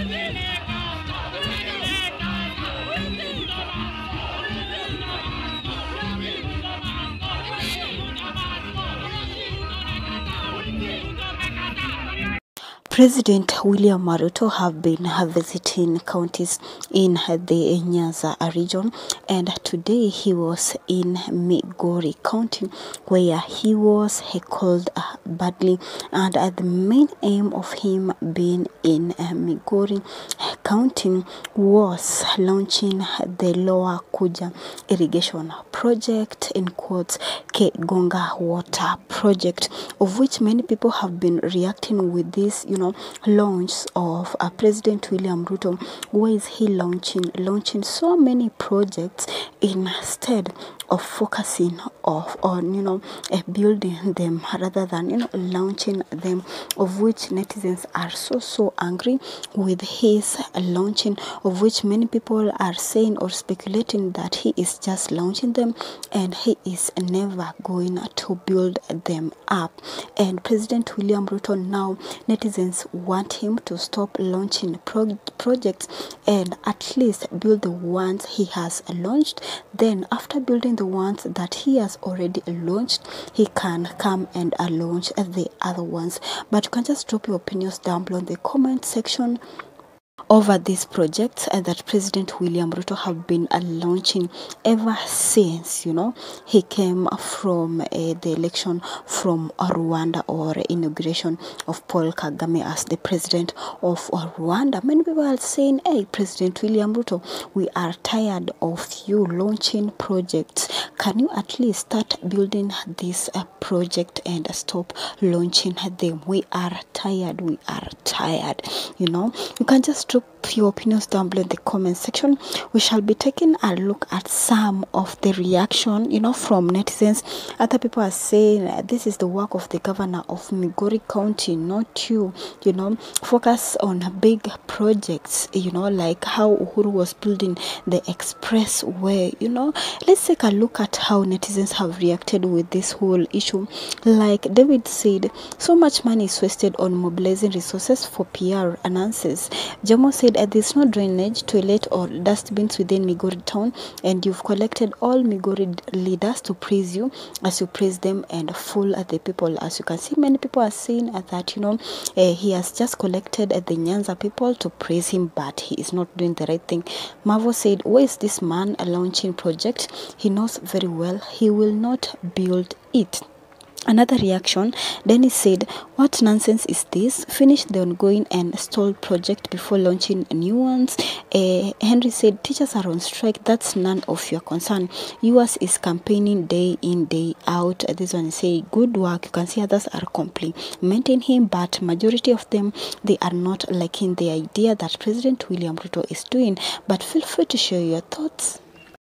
Amém. President William Maruto have been visiting counties in the Nyanza region and today he was in Migori County where he was heckled badly and uh, the main aim of him being in uh, Migori County was launching the Lower Kuja irrigation project in quotes Kegonga water project of which many people have been reacting with this you know launch of uh, President William Ruto where is he launching launching so many projects instead of focusing of on you know uh, building them rather than you know launching them of which netizens are so so angry with his launching of which many people are saying or speculating that he is just launching them and he is never going to build them up. And President William Ruto now netizens want him to stop launching pro- projects and at least build the ones he has launched. Then after building the ones that he has already launched he can come and uh, launch the other ones. But you can just drop your opinions down below in the comment section over these projects uh, that President William Ruto have been uh, launching ever since you know he came from uh, the election from Rwanda or inauguration of Paul Kagame as the president of Rwanda. Many people are saying, "Hey, President William Ruto, we are tired of you launching projects. Can you at least start building this uh, project and stop launching them? We are tired. We are tired. You know, you can just drop your opinions down below in the comment section. We shall be taking a look at some of the reaction, you know, from netizens. Other people are saying uh, this is the work of the governor of Migori County, not you. You know, focus on big projects. You know, like how Uhuru was building the expressway. You know, let's take a look at how netizens have reacted with this whole issue. Like David said, so much money is wasted on mobilizing resources for PR announcers. Jomo said there's no drainage, toilet, or dustbins within Migori town, and you've collected all Migori leaders to praise you as you praise them and fool at the people. As you can see, many people are saying uh, that you know uh, he has just collected uh, the Nyanza people to praise him, but he is not doing the right thing. Mavo said, "Where is this man a launching project? He knows very well he will not build it." Another reaction, Dennis said, What nonsense is this? Finish the ongoing and stalled project before launching new ones. Uh, Henry said, Teachers are on strike. That's none of your concern. Yours is campaigning day in, day out. This one say, Good work. You can see others are complimenting him, but majority of them, they are not liking the idea that President William Ruto is doing. But feel free to share your thoughts.